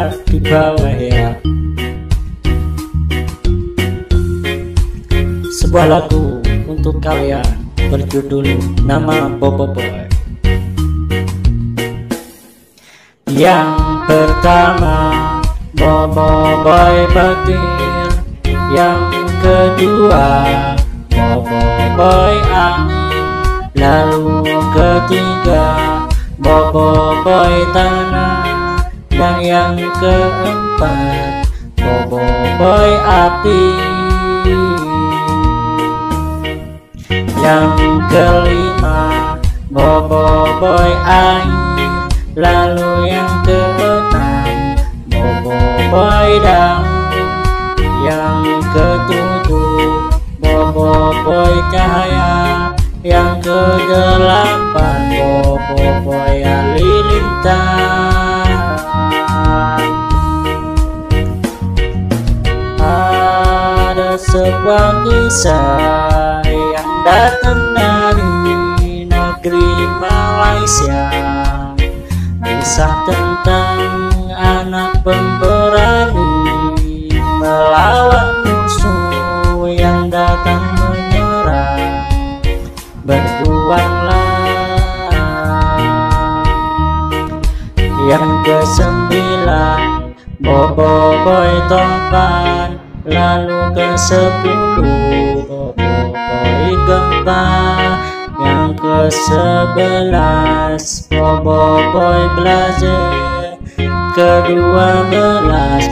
di bawah ya. Sebuah lagu untuk kalian berjudul Nama Bobo Boy. Yang pertama Bobo Boy petir. Yang kedua Bobo Boy angin. Lalu ketiga Bobo Boy tanah Dan yang keempat Bobo Boy api Yang kelima Bobo Boy air Lalu yang keenam Bobo Boy daun Yang ketujuh Bobo Boy cahaya. Yang kedelapan Bobo Boy halilintar sebuah kisah yang datang dari negeri Malaysia. Kisah tentang anak pemberani Melawan musuh yang datang menyerang. Berjuanglah Yang kesembilan Bobo Boy Topan Lalu ke sepuluh Bobo Boy Gempa. Yang ke sebelas Bobo Boy Blaze Kedua belas